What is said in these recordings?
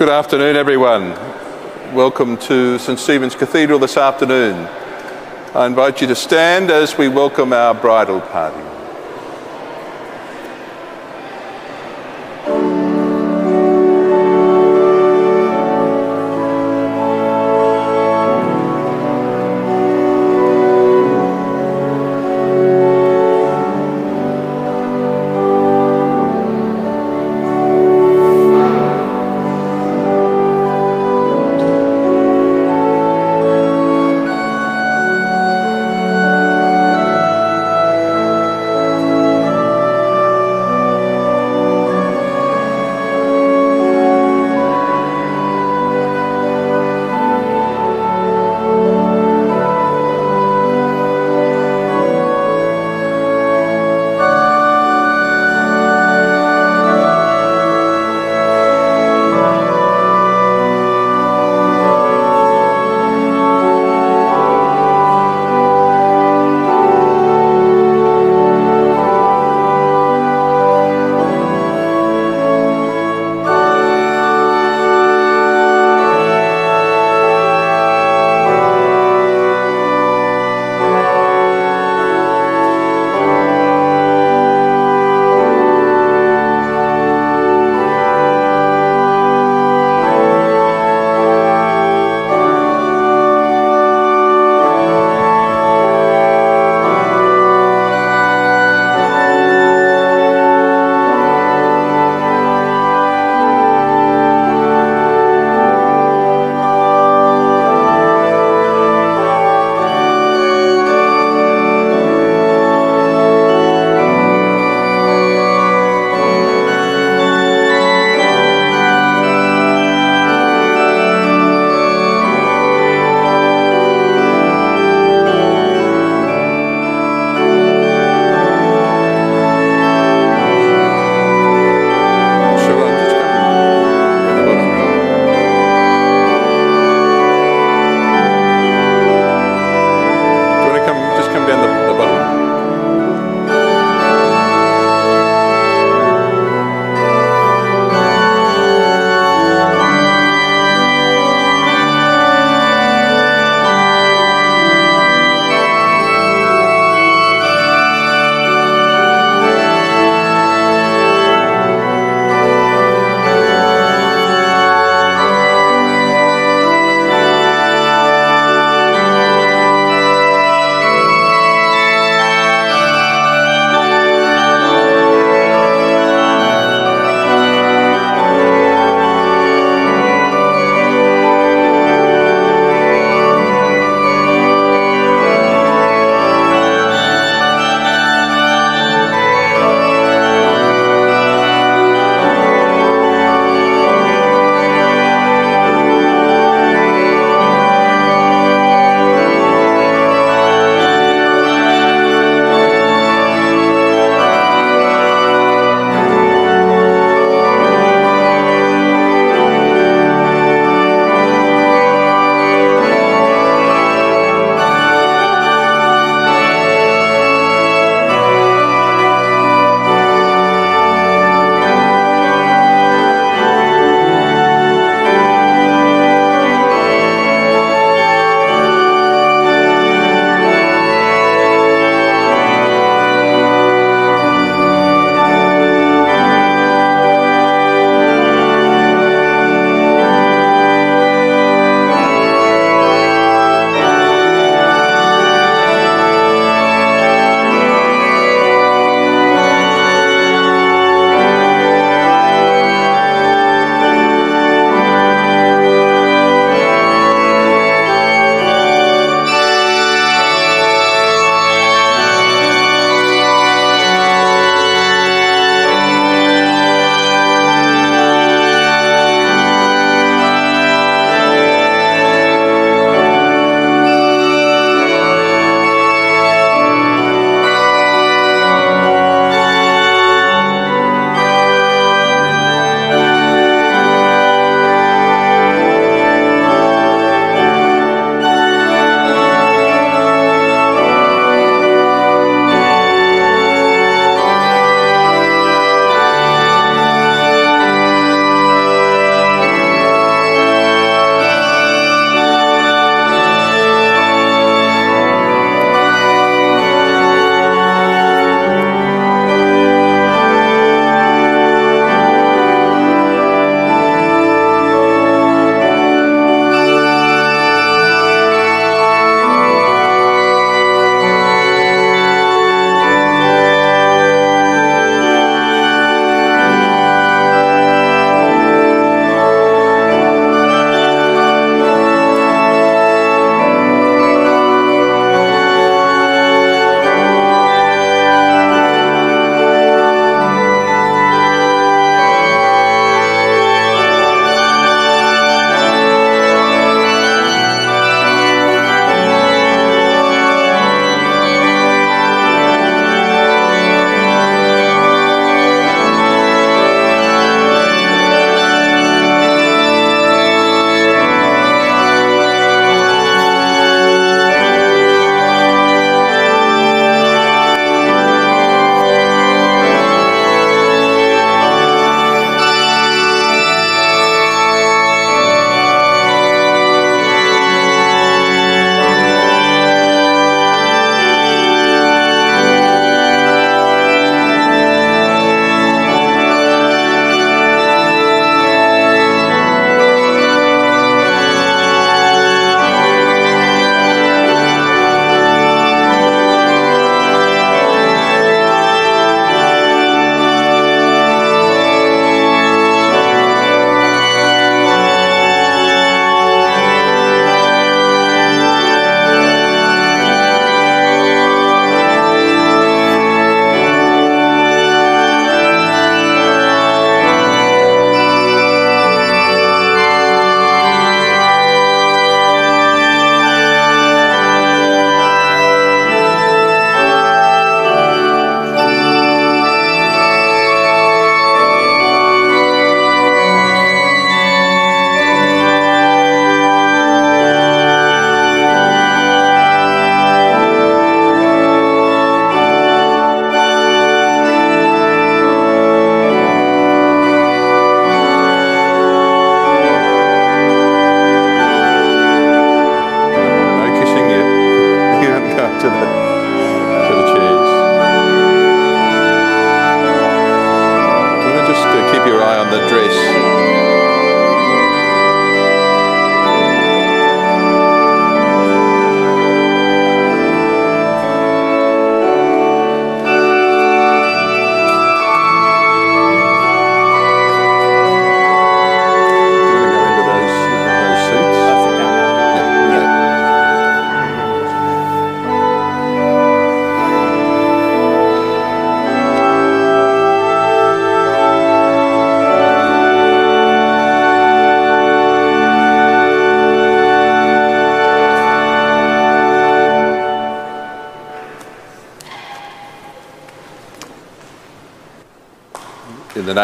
Good afternoon, everyone. Welcome to St Stephen's Cathedral this afternoon. I invite you to stand as we welcome our bridal party.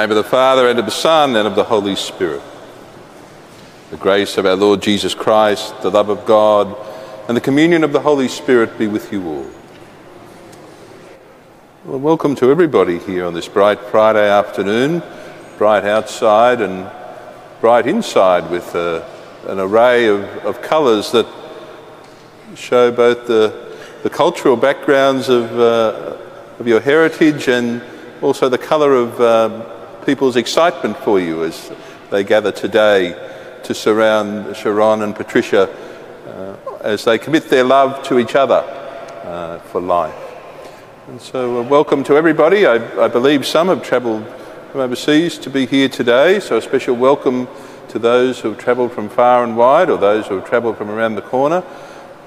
Name of the Father, and of the Son, and of the Holy Spirit. The grace of our Lord Jesus Christ, the love of God, and the communion of the Holy Spirit be with you all. Well, welcome to everybody here on this bright Friday afternoon, bright outside and bright inside with uh, an array of, of colours that show both the, the cultural backgrounds of, uh, of your heritage and also the colour of um, people's excitement for you as they gather today to surround Sharon and Patricia uh, as they commit their love to each other uh, for life. And so, uh, welcome to everybody. I, I believe some have travelled from overseas to be here today, so a special welcome to those who have travelled from far and wide or those who have travelled from around the corner.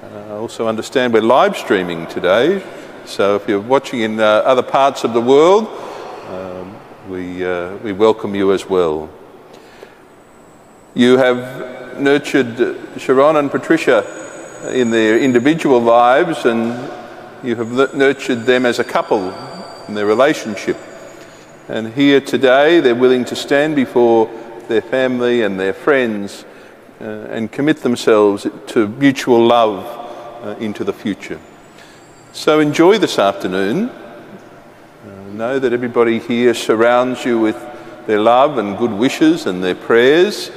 Uh, I also understand we're live streaming today, so if you're watching in uh, other parts of the world, um, we, uh, we welcome you as well. You have nurtured Sharon and Patricia in their individual lives, and you have nurtured them as a couple in their relationship. And here today, they're willing to stand before their family and their friends uh, and commit themselves to mutual love uh, into the future. So enjoy this afternoon know that everybody here surrounds you with their love and good wishes and their prayers,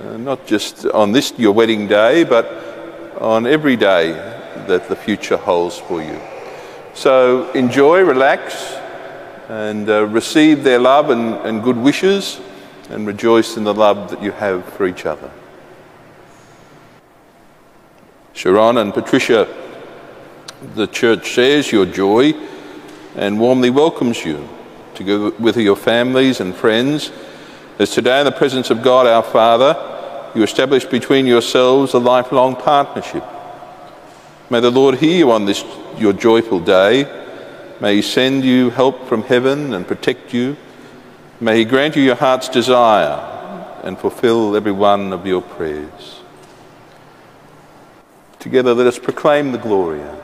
uh, not just on this, your wedding day, but on every day that the future holds for you. So enjoy, relax, and uh, receive their love and, and good wishes, and rejoice in the love that you have for each other. Sharon and Patricia, the church shares your joy and warmly welcomes you together with your families and friends as today in the presence of God our Father you establish between yourselves a lifelong partnership. May the Lord hear you on this your joyful day. May he send you help from heaven and protect you. May he grant you your heart's desire and fulfill every one of your prayers. Together let us proclaim the Gloria.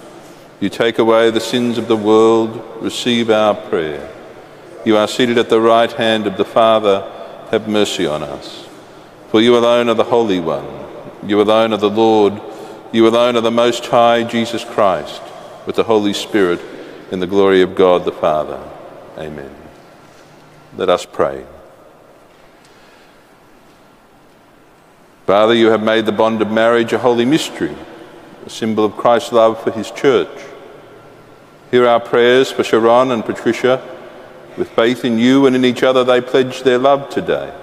You take away the sins of the world, receive our prayer. You are seated at the right hand of the Father, have mercy on us. For you alone are the Holy One, you alone are the Lord, you alone are the Most High Jesus Christ, with the Holy Spirit, in the glory of God the Father. Amen. Let us pray. Father, you have made the bond of marriage a holy mystery, a symbol of Christ's love for his church. Hear our prayers for Sharon and Patricia. With faith in you and in each other, they pledge their love today.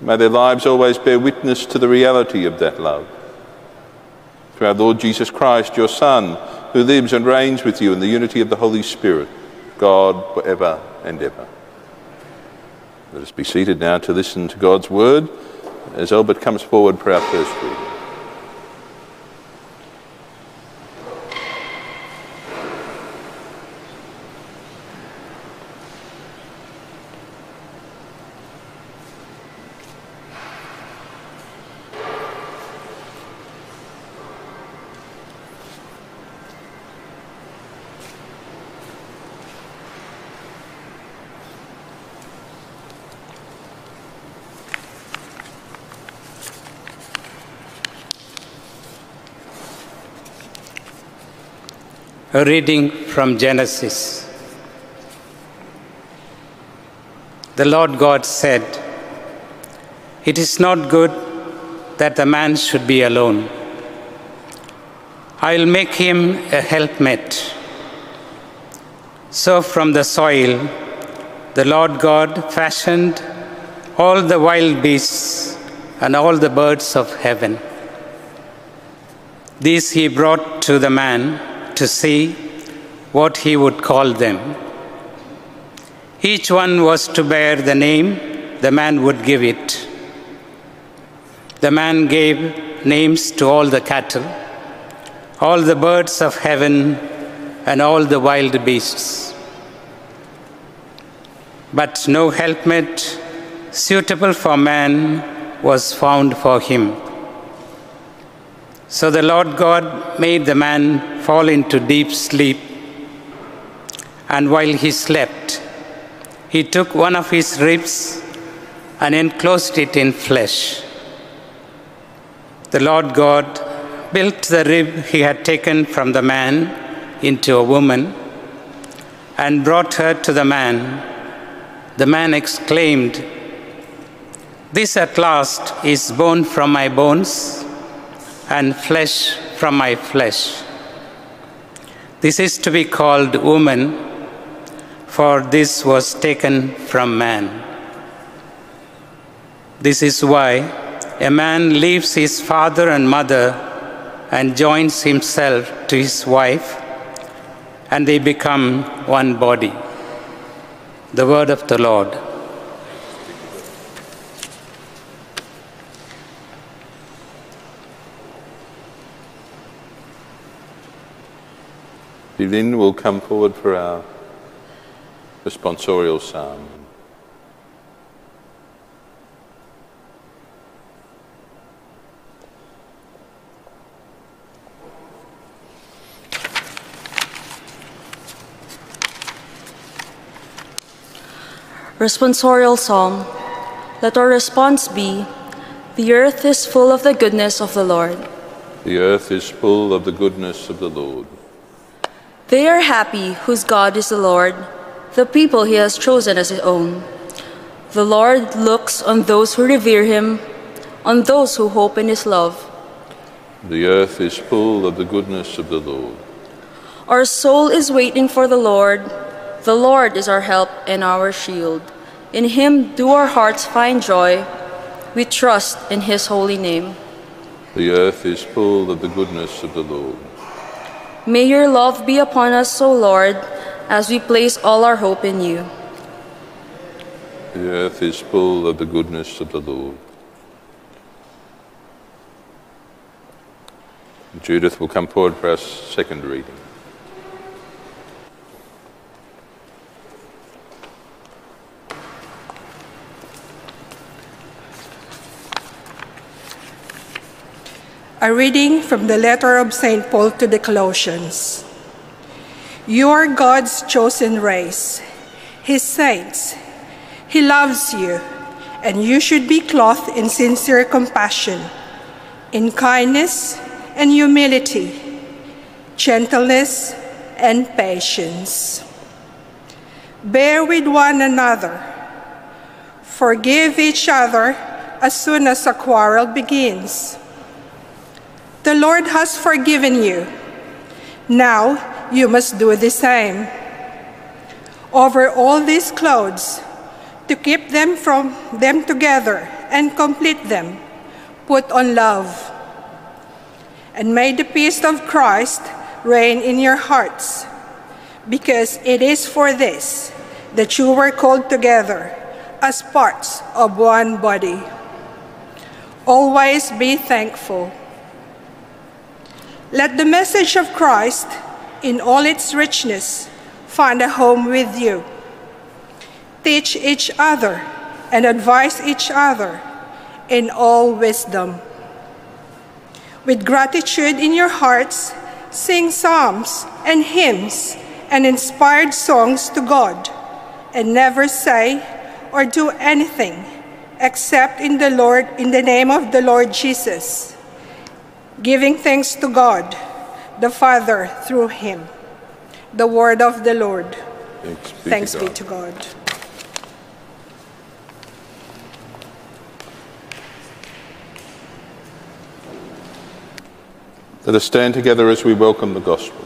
May their lives always bear witness to the reality of that love. Through our Lord Jesus Christ, your Son, who lives and reigns with you in the unity of the Holy Spirit, God forever and ever. Let us be seated now to listen to God's word as Albert comes forward for our first reading. Reading from Genesis. The Lord God said, It is not good that the man should be alone. I will make him a helpmate. So from the soil, the Lord God fashioned all the wild beasts and all the birds of heaven. These he brought to the man to see what he would call them. Each one was to bear the name the man would give it. The man gave names to all the cattle, all the birds of heaven, and all the wild beasts. But no helpmate suitable for man was found for him. So the Lord God made the man fall into deep sleep, and while he slept, he took one of his ribs and enclosed it in flesh. The Lord God built the rib he had taken from the man into a woman and brought her to the man. The man exclaimed, This at last is bone from my bones and flesh from my flesh. This is to be called woman, for this was taken from man. This is why a man leaves his father and mother and joins himself to his wife, and they become one body. The word of the Lord. Lynn will come forward for our responsorial psalm. Responsorial Psalm. Let our response be The earth is full of the goodness of the Lord. The earth is full of the goodness of the Lord. They are happy whose God is the Lord, the people he has chosen as his own. The Lord looks on those who revere him, on those who hope in his love. The earth is full of the goodness of the Lord. Our soul is waiting for the Lord. The Lord is our help and our shield. In him do our hearts find joy. We trust in his holy name. The earth is full of the goodness of the Lord. May your love be upon us, O Lord, as we place all our hope in you. The earth is full of the goodness of the Lord. Judith will come forward for our second reading. A reading from the letter of St. Paul to the Colossians. You are God's chosen race, His saints. He loves you, and you should be clothed in sincere compassion, in kindness and humility, gentleness and patience. Bear with one another. Forgive each other as soon as a quarrel begins. The Lord has forgiven you. Now you must do the same. Over all these clothes, to keep them from them together and complete them, put on love. And may the peace of Christ reign in your hearts, because it is for this that you were called together as parts of one body. Always be thankful. Let the message of Christ, in all its richness, find a home with you. Teach each other and advise each other in all wisdom. With gratitude in your hearts, sing psalms and hymns and inspired songs to God, and never say or do anything except in the Lord in the name of the Lord Jesus giving thanks to God, the Father, through him. The word of the Lord. Thanks be Thanks to be God. to God. Let us stand together as we welcome the gospel.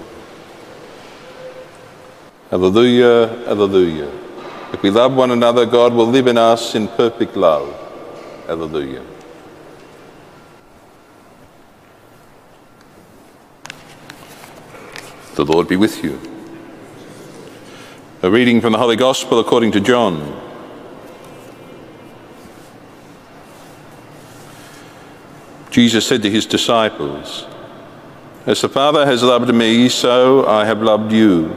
Alleluia, alleluia. If we love one another, God will live in us in perfect love. Alleluia. The Lord be with you. A reading from the Holy Gospel according to John. Jesus said to his disciples, As the Father has loved me, so I have loved you.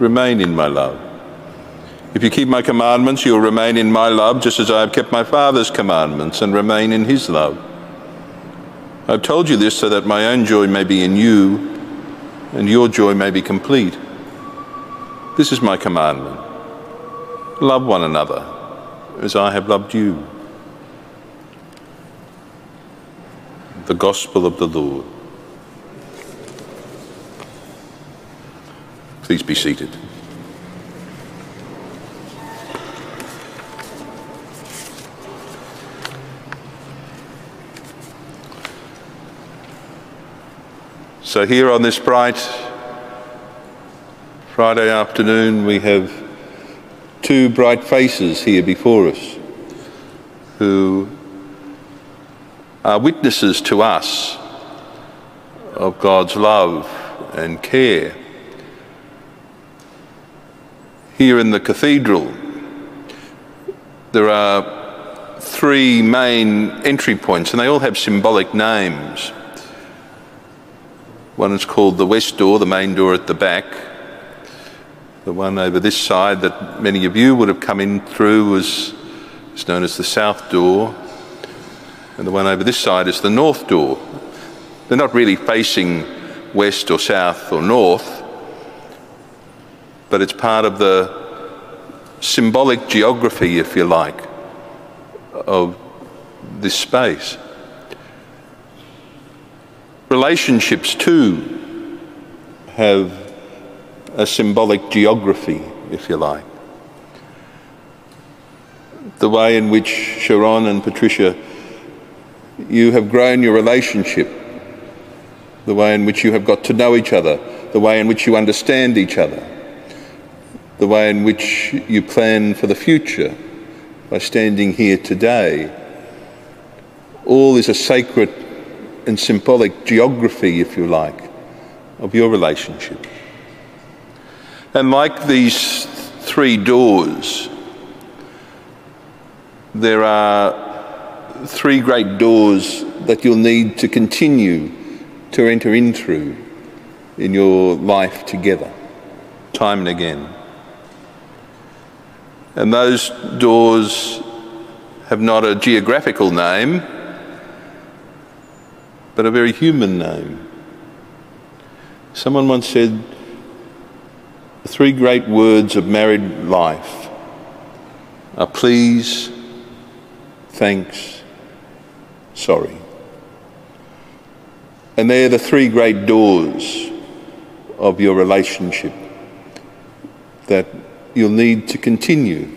Remain in my love. If you keep my commandments, you will remain in my love, just as I have kept my Father's commandments and remain in his love. I have told you this so that my own joy may be in you and your joy may be complete. This is my commandment love one another as I have loved you. The Gospel of the Lord. Please be seated. So, here on this bright Friday afternoon, we have two bright faces here before us who are witnesses to us of God's love and care. Here in the cathedral, there are three main entry points, and they all have symbolic names. One is called the west door, the main door at the back. The one over this side that many of you would have come in through was is known as the south door. And the one over this side is the north door. They're not really facing west or south or north, but it's part of the symbolic geography, if you like, of this space. Relationships, too, have a symbolic geography, if you like. The way in which Sharon and Patricia, you have grown your relationship, the way in which you have got to know each other, the way in which you understand each other, the way in which you plan for the future by standing here today. All is a sacred and symbolic geography, if you like, of your relationship. And like these three doors, there are three great doors that you'll need to continue to enter in through in your life together, time and again. And those doors have not a geographical name, but a very human name. Someone once said, the three great words of married life are please, thanks, sorry. And they're the three great doors of your relationship that you'll need to continue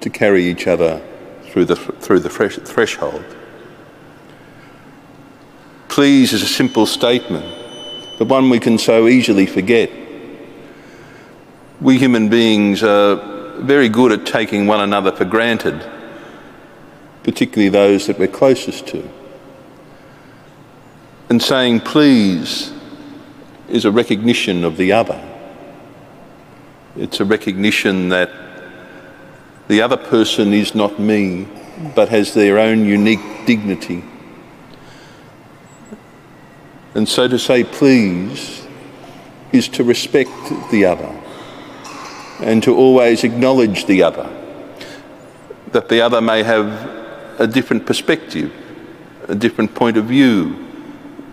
to carry each other through the, through the threshold. Please is a simple statement, but one we can so easily forget. We human beings are very good at taking one another for granted, particularly those that we're closest to. And saying please is a recognition of the other. It's a recognition that the other person is not me, but has their own unique dignity. And so to say please is to respect the other and to always acknowledge the other, that the other may have a different perspective, a different point of view,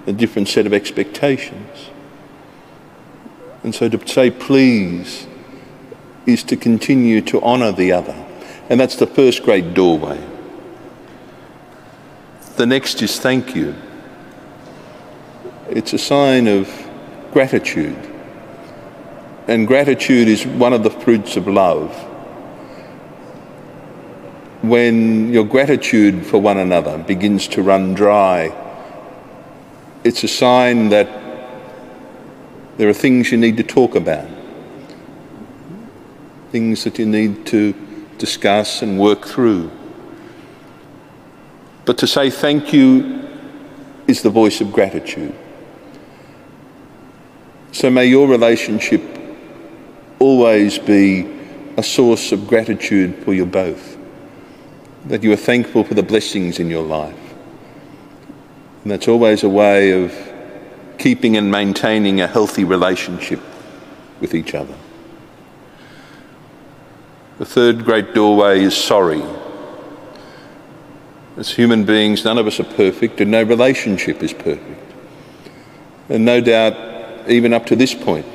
a different set of expectations. And so to say please is to continue to honour the other. And that's the first great doorway. The next is thank you. It's a sign of gratitude And gratitude is one of the fruits of love. When your gratitude for one another begins to run dry, it's a sign that there are things you need to talk about, things that you need to discuss and work through. But to say thank you is the voice of gratitude. So may your relationship always be a source of gratitude for you both, that you are thankful for the blessings in your life. And that's always a way of keeping and maintaining a healthy relationship with each other. The third great doorway is sorry. As human beings, none of us are perfect, and no relationship is perfect. And no doubt, even up to this point,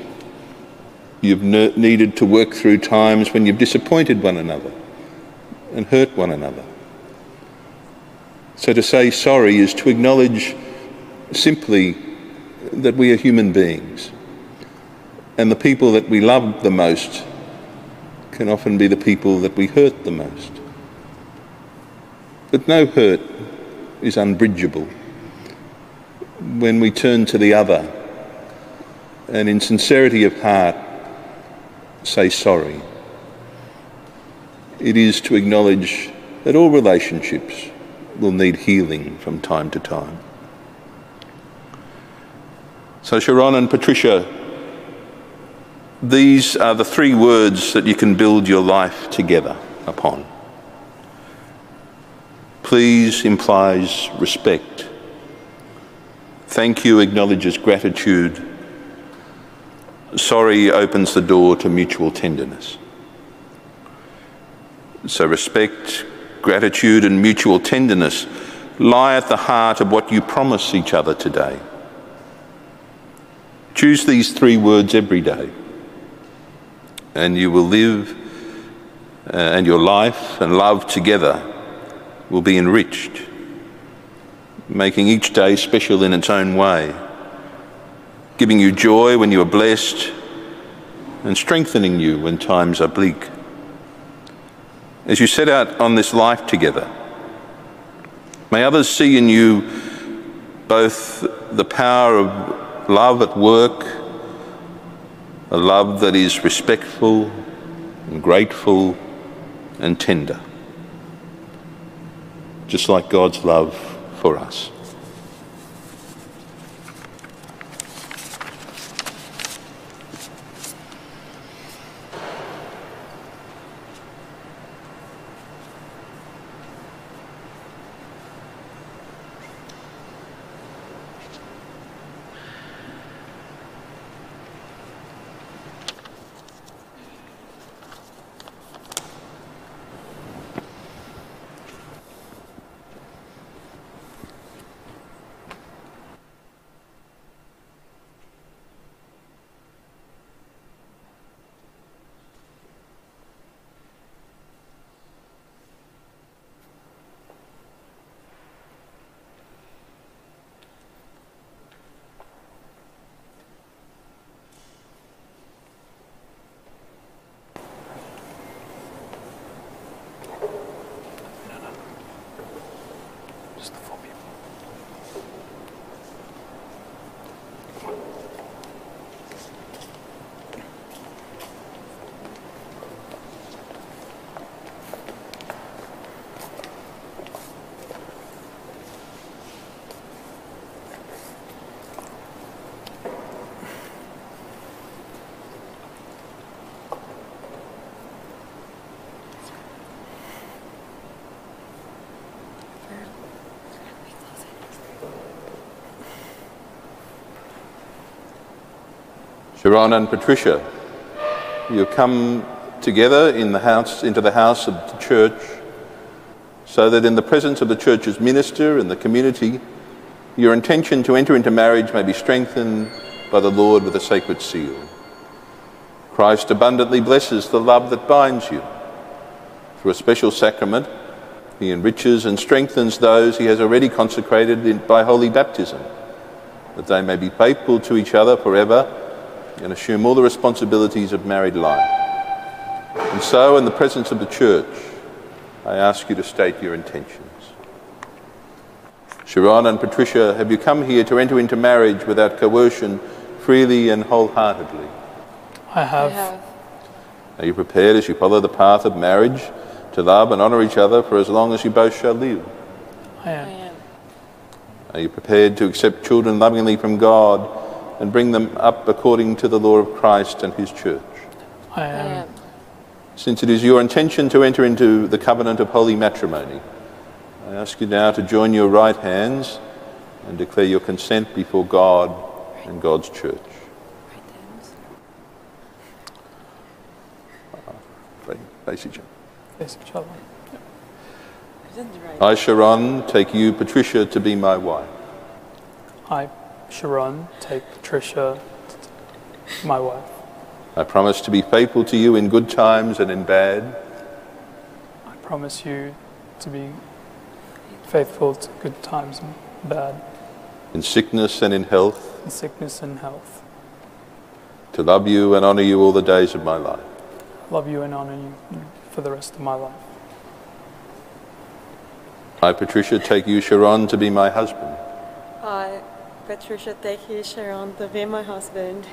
you've ne- needed to work through times when you've disappointed one another and hurt one another. So to say sorry is to acknowledge simply that we are human beings. And the people that we love the most can often be the people that we hurt the most. But no hurt is unbridgeable when we turn to the other and in sincerity of heart say sorry. It is to acknowledge that all relationships will need healing from time to time. So, Sharon and Patricia, these are the three words that you can build your life together upon. Please implies respect. Thank you acknowledges gratitude. Sorry opens the door to mutual tenderness. So, respect, gratitude, and mutual tenderness lie at the heart of what you promise each other today. Choose these three words every day, and you will live, uh, and your life and love together will be enriched, making each day special in its own way, giving you joy when you are blessed, and strengthening you when times are bleak. As you set out on this life together, may others see in you both the power of love at work, a love that is respectful and grateful and tender, just like God's love for us. Sharon and Patricia, you come together in the house, into the house of the church so that in the presence of the church's minister and the community, your intention to enter into marriage may be strengthened by the Lord with a sacred seal. Christ abundantly blesses the love that binds you. Through a special sacrament, he enriches and strengthens those he has already consecrated by holy baptism, that they may be faithful to each other forever and assume all the responsibilities of married life. And so, in the presence of the church, I ask you to state your intentions. Sharon and Patricia, have you come here to enter into marriage without coercion, freely and wholeheartedly? I have. Are you prepared as you follow the path of marriage to love and honour each other for as long as you both shall live? I am. Are you prepared to accept children lovingly from God and bring them up according to the law of Christ and his church? I am. Since it is your intention to enter into the covenant of holy matrimony, I ask you now to join your right hands and declare your consent before God and God's church. Right, face each other. Face each other. I, Sharon, take you, Patricia, to be my wife. I, Sharon, take Patricia, my wife. I promise to be faithful to you in good times and in bad, I promise you to be faithful to good times and bad, in sickness and in health, in sickness and health. to love you and honour you all the days of my life. Love you and honor you for the rest of my life. I, Patricia, take you, Sharon, to be my husband. I, Patricia, you, Sharon, to be my husband.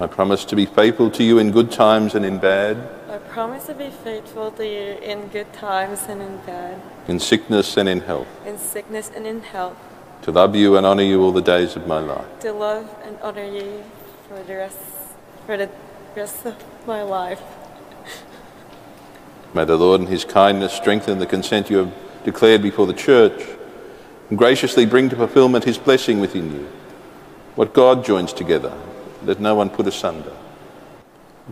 I promise to be faithful to you in good times and in bad, I promise to be faithful to you in good times and in bad, in sickness and in health, in sickness and in health, to love you and honour you all the days of my life. to love and honor you for the rest for the rest of my life. May the Lord in his kindness strengthen the consent you have declared before the church and graciously bring to fulfilment his blessing within you. What God joins together, let no one put asunder.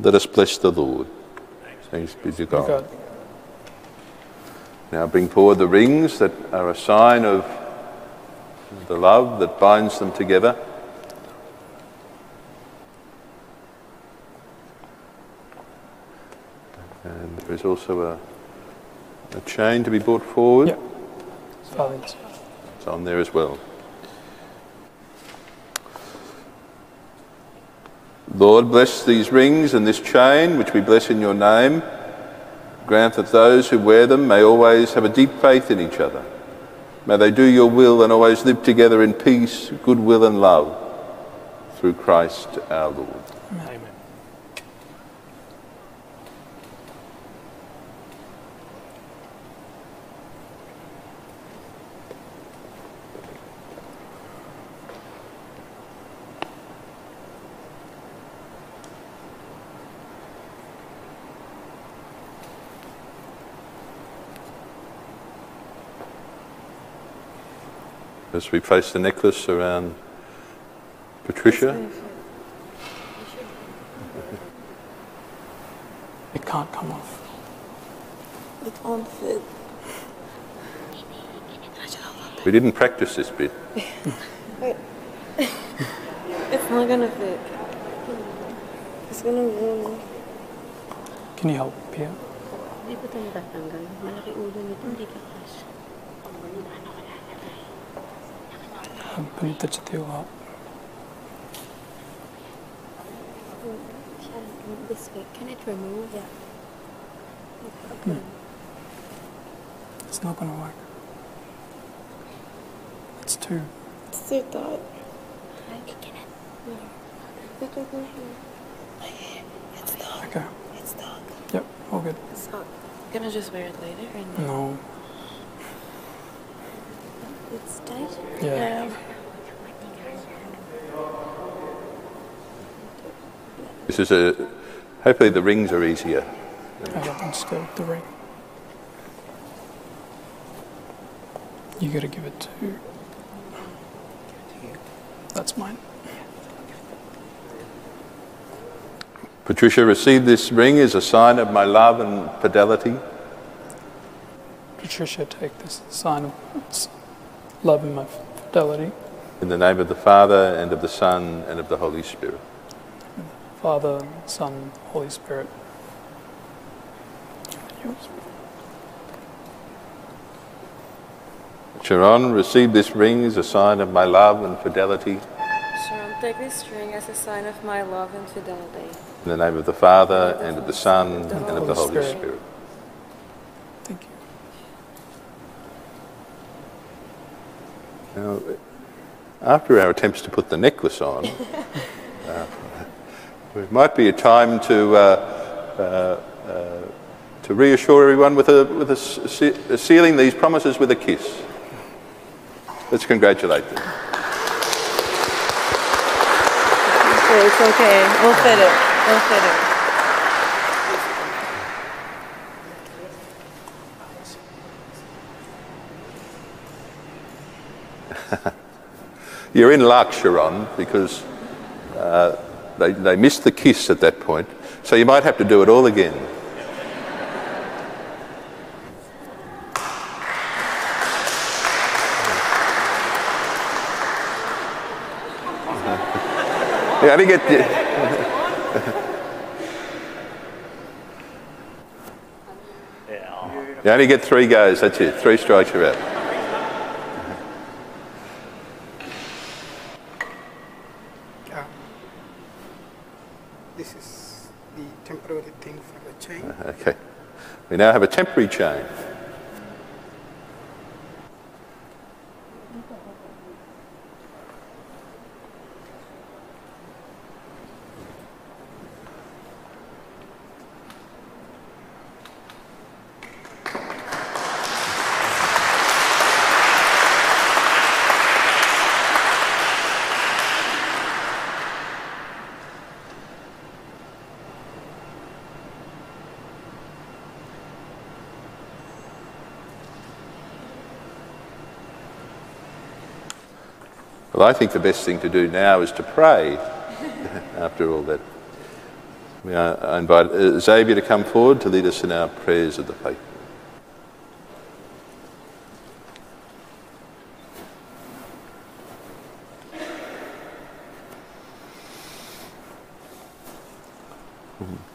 Let us bless the Lord. Thanks be to God. God. Now bring forward the rings that are a sign of the love that binds them together. And there is also a, a chain to be brought forward. Yep. It's on there as well. Lord, bless these rings and this chain, which we bless in your name. Grant that those who wear them may always have a deep faith in each other. May they do your will and always live together in peace, goodwill, and love through Christ our Lord. Amen. As we place the necklace around Patricia, It can't come off. It won't fit. we didn't practice this bit. It's not gonna fit. It's gonna ruin. Can you help Pia? Hindi ko ito natatanggal. Malaki ulo nito, hindi ka kasha. Pinita siya haak. This way. Can it remove? Yeah. Hmm. It's not gonna work. It's too. It's too tight. I can it? Look at my. It's stuck. Okay. It's stuck. Yep. All good. It's not. Gonna just wear it later or no? No. It's tight. Yeah. This is a. Hopefully, the rings are easier. I got still. The ring. You gotta give it to. That's mine. Patricia, receive this ring as a sign of my love and fidelity. Patricia, take this sign of love and my fidelity. In the name of the Father, and of the Son, and of the Holy Spirit. Father, Son, Holy Spirit. Yours. Sharon, receive this ring as a sign of my love and fidelity. Sharon, Take this ring as a sign of my love and fidelity. In the name of the Father, and of the Son, and of the Holy Spirit. Spirit. Thank you. Now, after our attempts to put the necklace on, uh, it might be a time to, uh, uh, uh, to reassure everyone with, a, with a, se- sealing these promises with a kiss. Let's congratulate them. It's okay. We'll fit it. We'll fit it. You're in luck, Sharon, because uh, they, they missed the kiss at that point, so you might have to do it all again. You only get. You only get three goes, that's it. Three strikes, you're out. Yeah. This is the temporary thing for the chain. Okay. We now have a temporary chain. I think the best thing to do now is to pray after all that. I invite uh, Xavier to come forward to lead us in our prayers of the faith.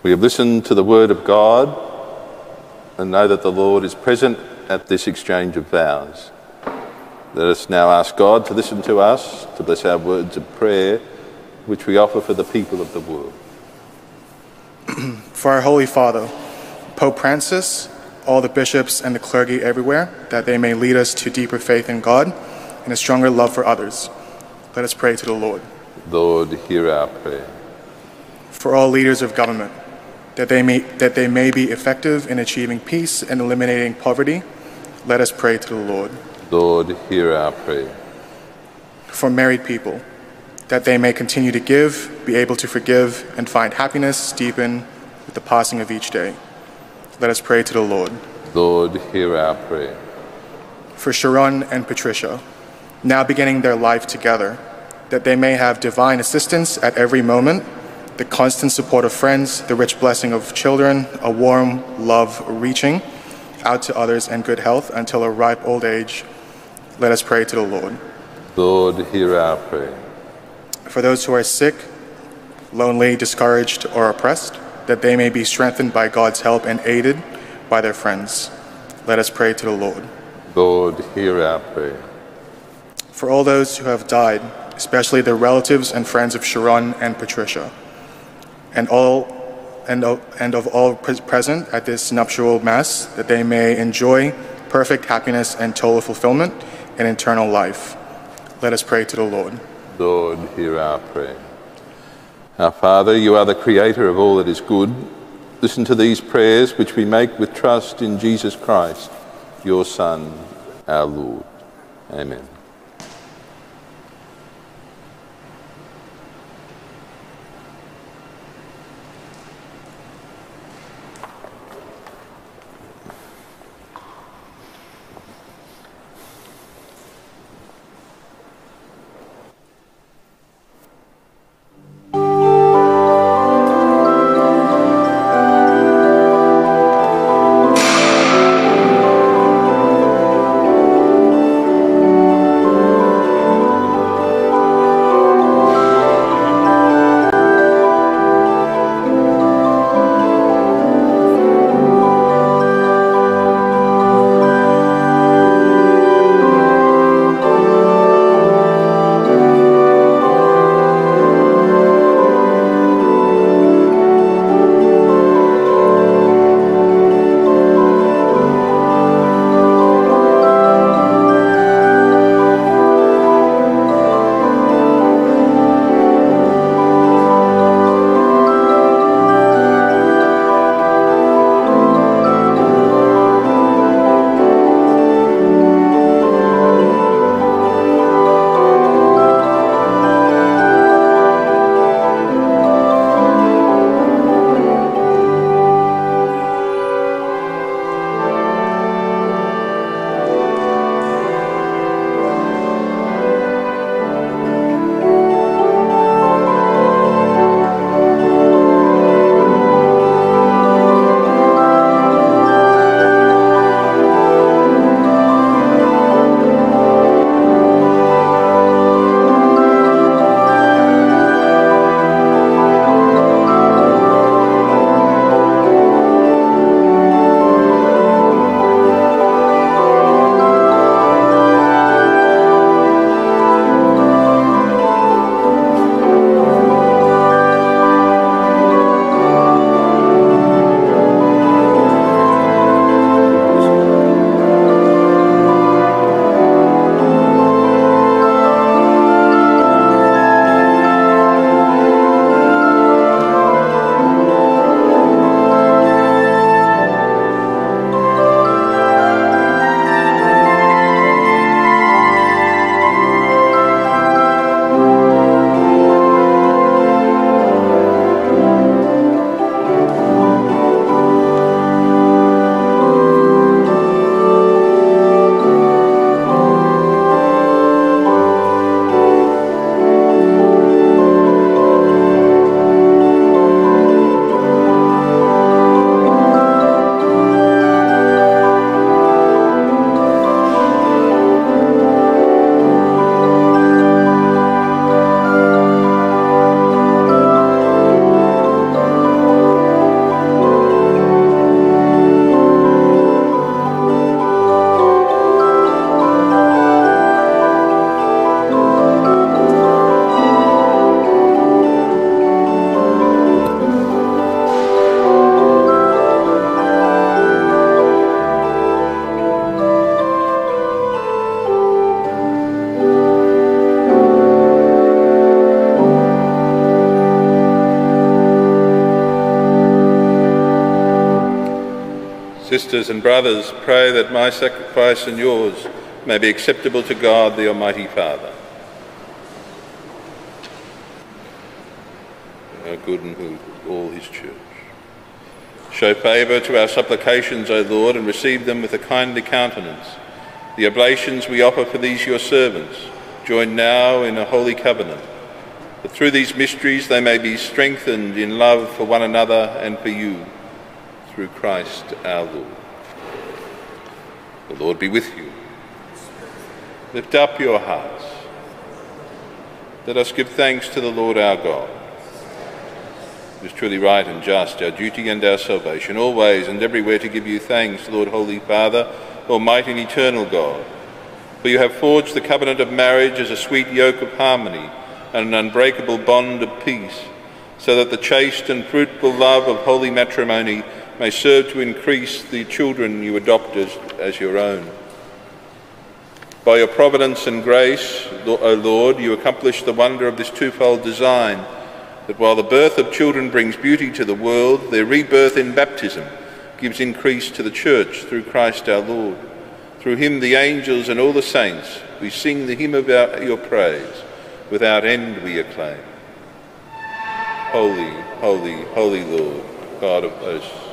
We have listened to the word of God and know that the Lord is present at this exchange of vows. Let us now ask God to listen to us, to bless our words of prayer, which we offer for the people of the world. For our Holy Father, Pope Francis, all the bishops and the clergy everywhere, that they may lead us to deeper faith in God and a stronger love for others. Let us pray to the Lord. Lord, hear our prayer. For all leaders of government, that they may, that they may be effective in achieving peace and eliminating poverty, let us pray to the Lord. Lord, hear our prayer. For married people, that they may continue to give, be able to forgive, and find happiness deepen with the passing of each day. Let us pray to the Lord. Lord, hear our prayer. For Sharon and Patricia, now beginning their life together, that they may have divine assistance at every moment, the constant support of friends, the rich blessing of children, a warm love reaching out to others, and good health until a ripe old age. Let us pray to the Lord. Lord, hear our prayer. For those who are sick, lonely, discouraged, or oppressed, that they may be strengthened by God's help and aided by their friends. Let us pray to the Lord. Lord, hear our prayer. For all those who have died, especially the relatives and friends of Sharon and Patricia, and all and of, and of all pres- present at this nuptial mass, that they may enjoy perfect happiness and total fulfillment and eternal life. Let us pray to the Lord. Lord, hear our prayer. Our Father, you are the creator of all that is good. Listen to these prayers which we make with trust in Jesus Christ, your Son, our Lord. Amen. Sisters and brothers, pray that my sacrifice and yours may be acceptable to God, the Almighty Father. Our good and who all his church. Show favour to our supplications, O Lord, and receive them with a kindly countenance. The oblations we offer for these your servants, join now in a holy covenant, that through these mysteries they may be strengthened in love for one another and for you, through Christ our Lord. Lord be with you. Lift up your hearts. Let us give thanks to the Lord our God. It is truly right and just, our duty and our salvation, always and everywhere to give you thanks, Lord, Holy Father, Almighty and eternal God. For you have forged the covenant of marriage as a sweet yoke of harmony and an unbreakable bond of peace, so that the chaste and fruitful love of holy matrimony may serve to increase the children you adopt as, as your own. By your providence and grace, O Lord, you accomplish the wonder of this twofold design that while the birth of children brings beauty to the world, their rebirth in baptism gives increase to the church through Christ our Lord. Through him the angels and all the saints, we sing the hymn of our, your praise. Without end we acclaim. Holy, holy, holy Lord, God of hosts.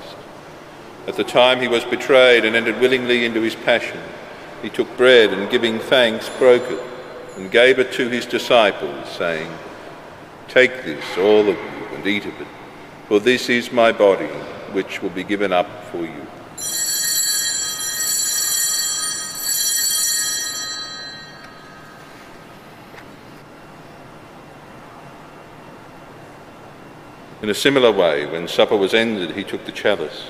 At the time he was betrayed and entered willingly into his passion, he took bread and giving thanks broke it and gave it to his disciples, saying, Take this, all of you, and eat of it, for this is my body, which will be given up for you. In a similar way, when supper was ended, he took the chalice,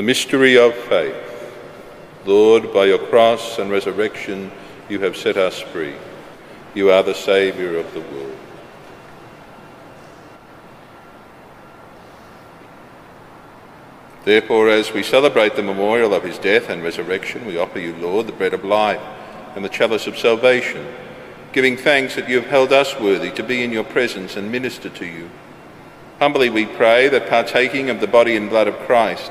The mystery of faith. Lord, by your cross and resurrection, you have set us free. You are the Saviour of the world. Therefore, as we celebrate the memorial of his death and resurrection, we offer you, Lord, the bread of life and the chalice of salvation, giving thanks that you have held us worthy to be in your presence and minister to you. Humbly we pray that partaking of the body and blood of Christ,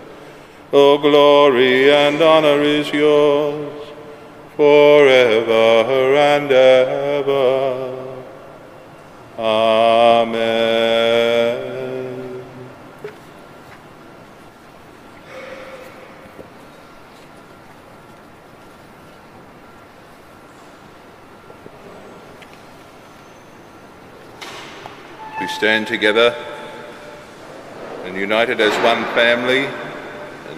O glory and honor is yours forever and ever. Amen. We stand together and united as one family,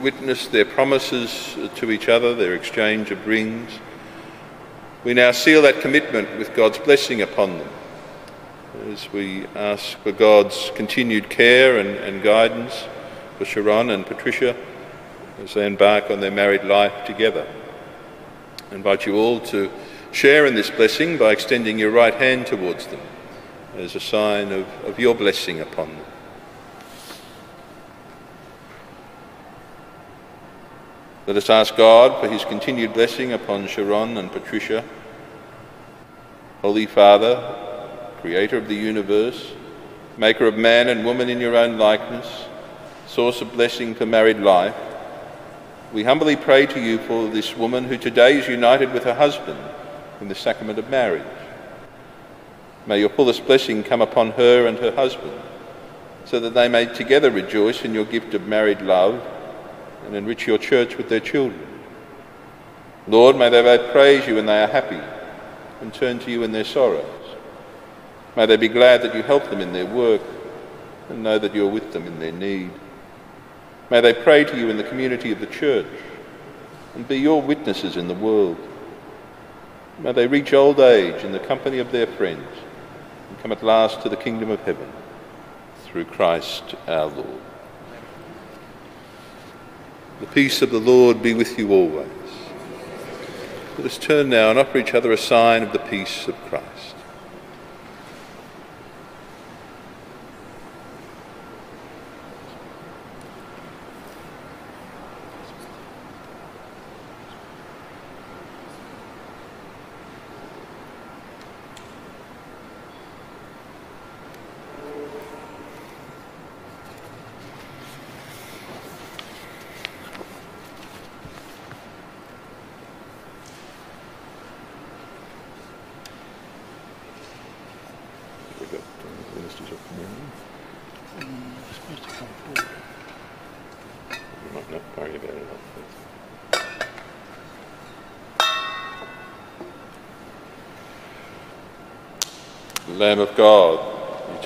witnessed their promises to each other, their exchange of rings, we now seal that commitment with God's blessing upon them as we ask for God's continued care and, and guidance for Sharon and Patricia as they embark on their married life together. I invite you all to share in this blessing by extending your right hand towards them as a sign of, of your blessing upon them. Let us ask God for his continued blessing upon Sharon and Patricia. Holy Father, creator of the universe, maker of man and woman in your own likeness, source of blessing for married life, we humbly pray to you for this woman who today is united with her husband in the sacrament of marriage. May your fullest blessing come upon her and her husband, so that they may together rejoice in your gift of married love and enrich your church with their children. Lord, may they praise you when they are happy and turn to you in their sorrows. May they be glad that you help them in their work and know that you are with them in their need. May they pray to you in the community of the church and be your witnesses in the world. May they reach old age in the company of their friends and come at last to the kingdom of heaven through Christ our Lord. The peace of the Lord be with you always. Let us turn now and offer each other a sign of the peace of Christ. We've got uh, ministers of communion. supposed to come forward. You might not worry about it. Lamb of God, you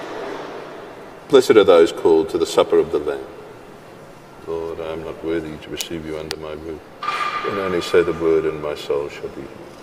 Blessed are those called to the supper of the Lamb. Lord, I am not worthy to receive you under my roof. And only say the word, and my soul shall be healed.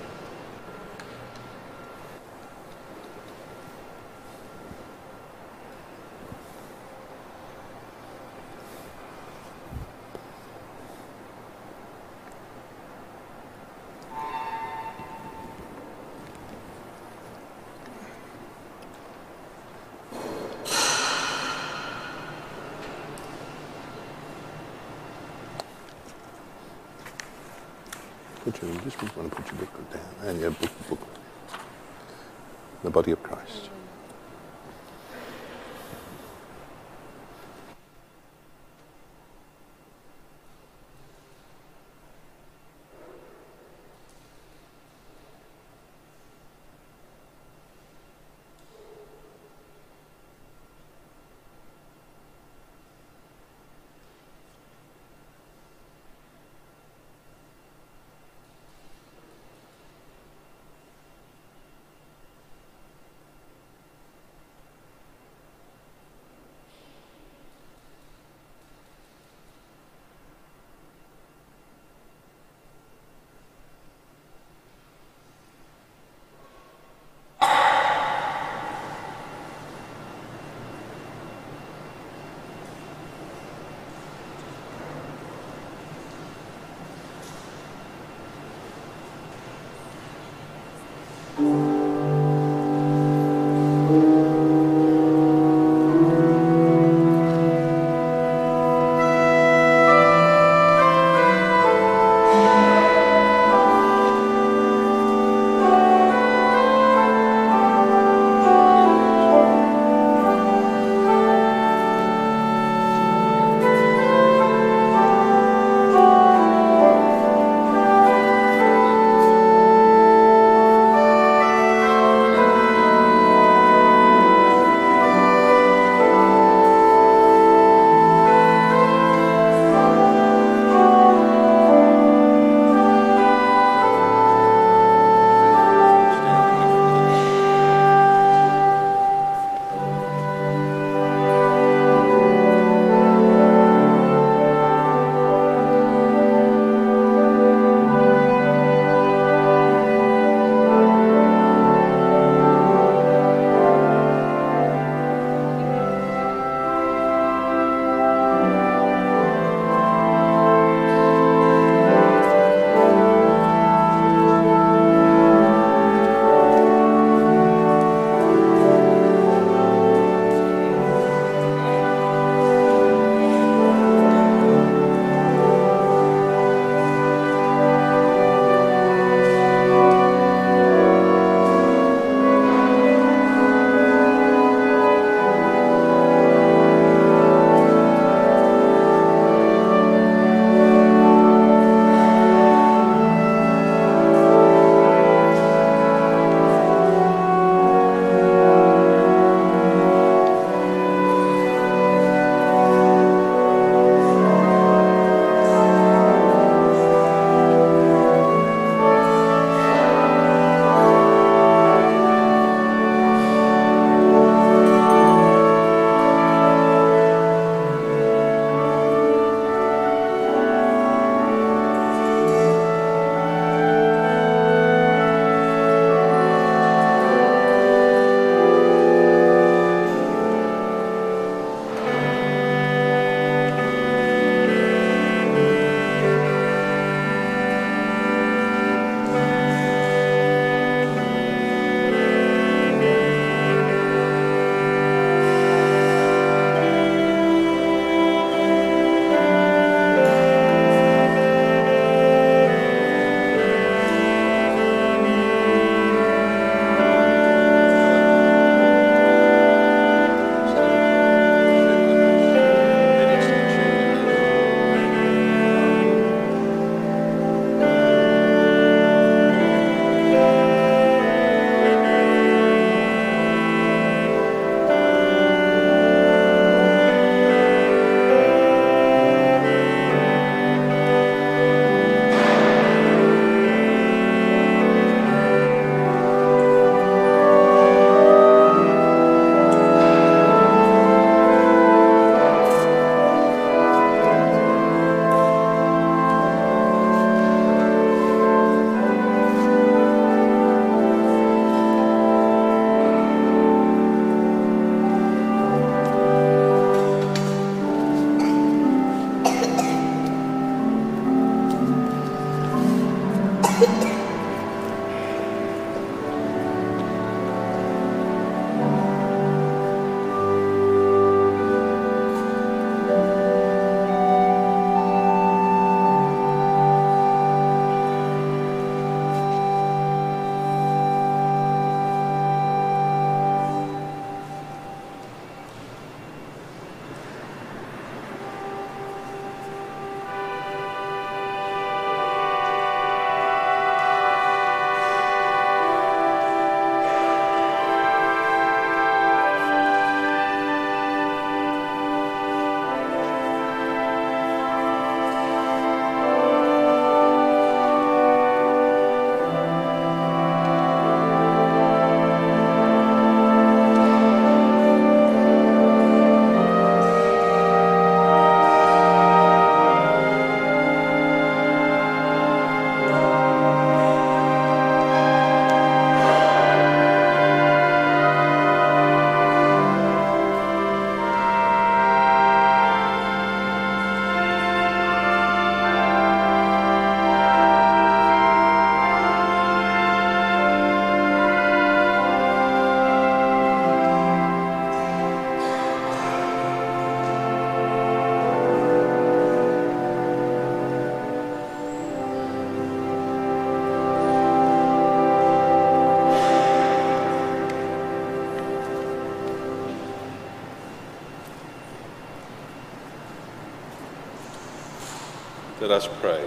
Let us pray.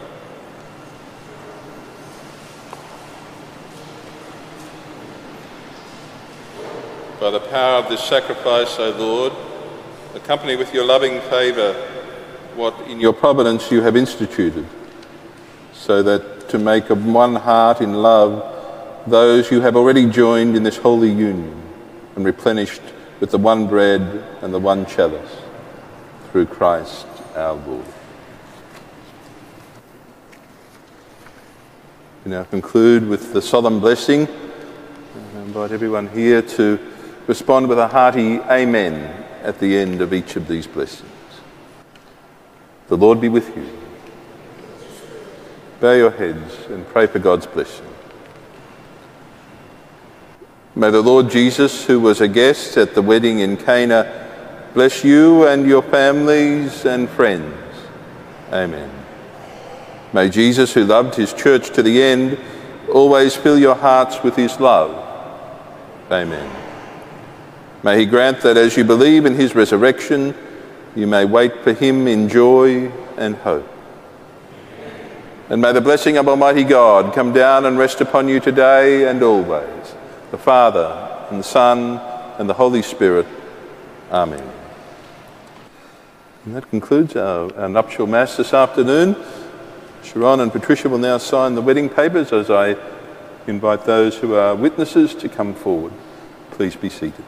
By the power of this sacrifice, O Lord, accompany with your loving favour what in your providence you have instituted, so that to make of one heart in love those you have already joined in this holy union and replenished with the one bread and the one chalice, through Christ our Lord. Now conclude with the solemn blessing. I invite everyone here to respond with a hearty Amen at the end of each of these blessings. The Lord be with you. Bow your heads and pray for God's blessing. May the Lord Jesus, who was a guest at the wedding in Cana, bless you and your families and friends. Amen. May Jesus, who loved his church to the end, always fill your hearts with his love. Amen. May he grant that as you believe in his resurrection, you may wait for him in joy and hope. And may the blessing of Almighty God come down and rest upon you today and always, the Father, and the Son, and the Holy Spirit. Amen. And that concludes our, our nuptial Mass this afternoon. Sharon and Patricia will now sign the wedding papers as I invite those who are witnesses to come forward. Please be seated.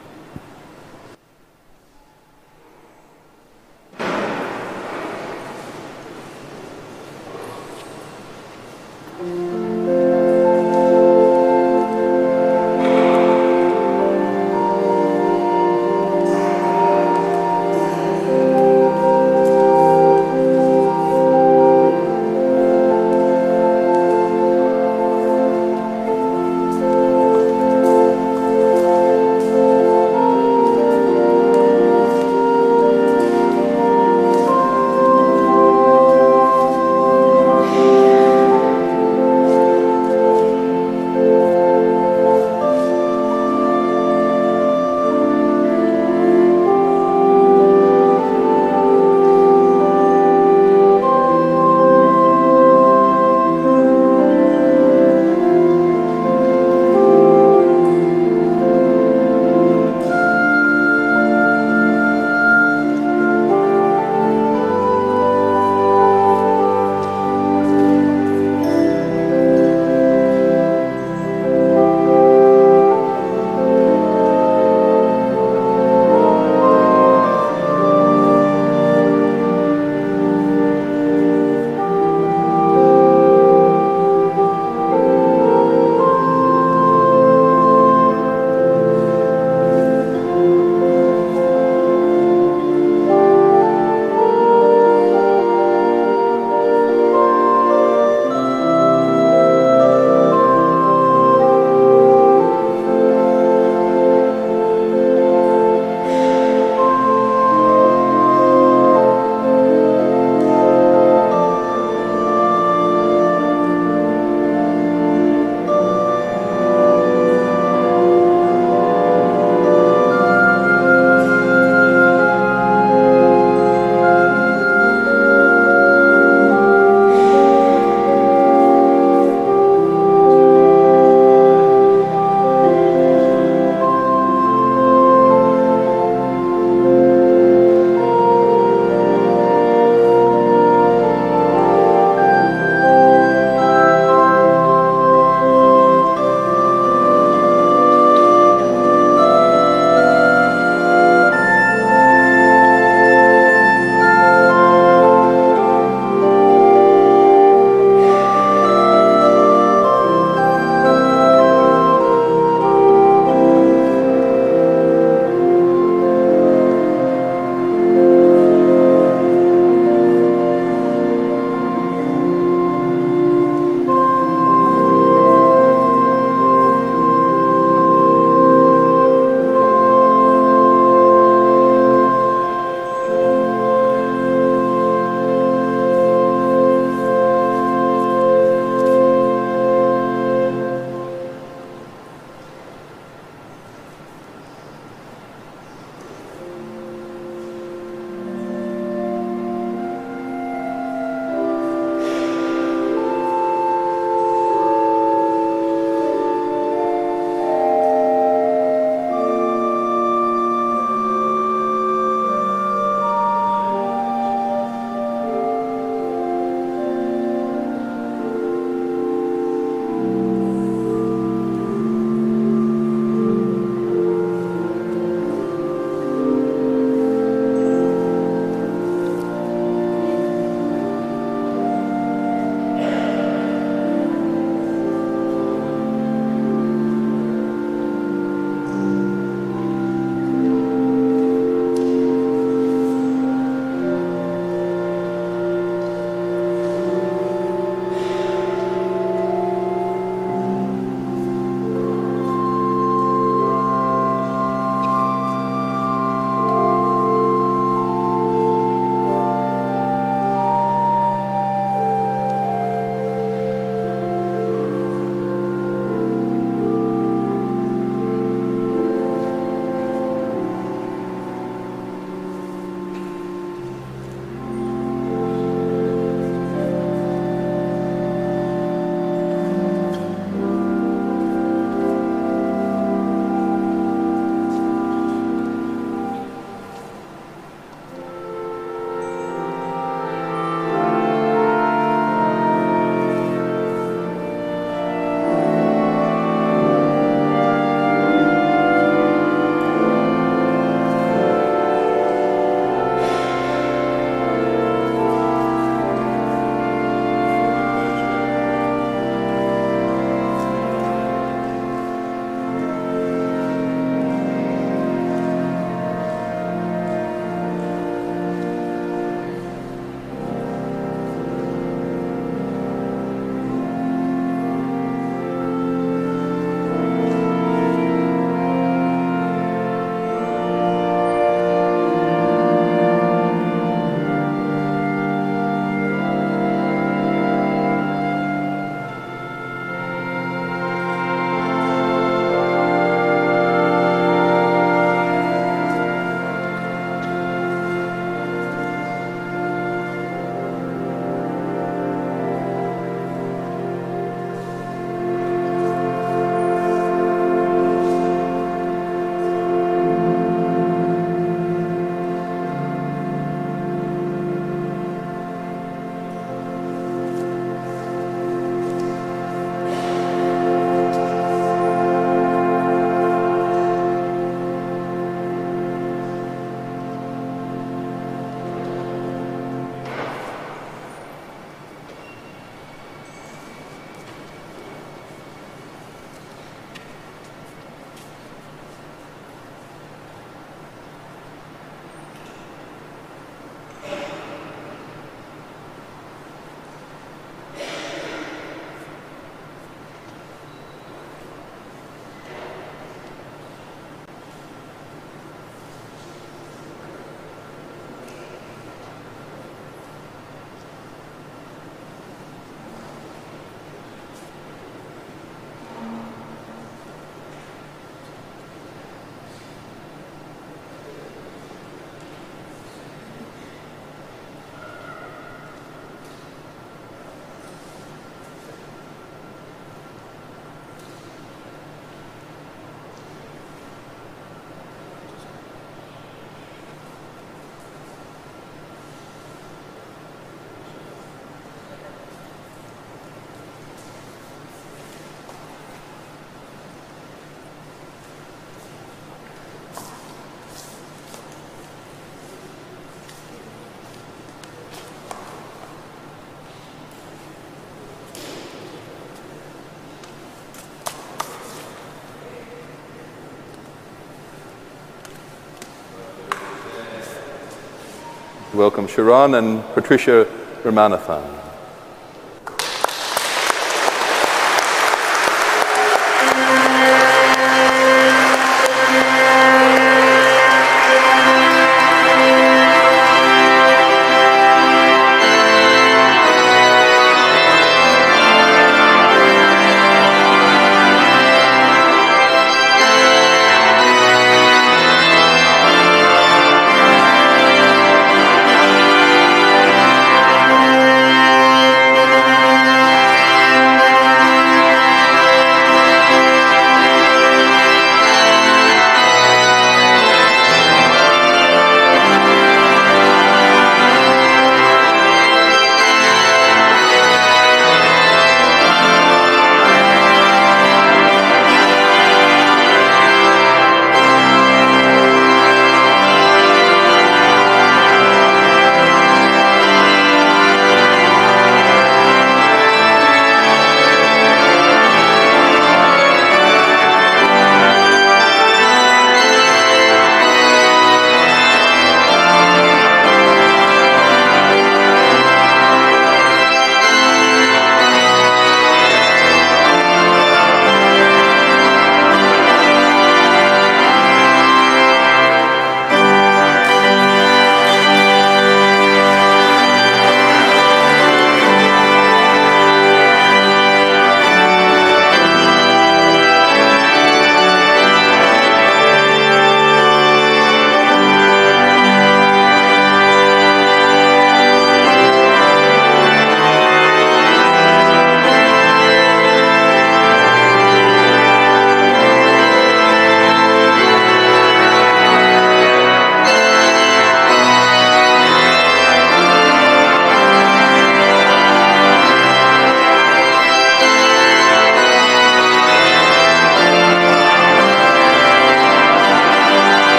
Welcome Sharon and Patricia Ramanathan.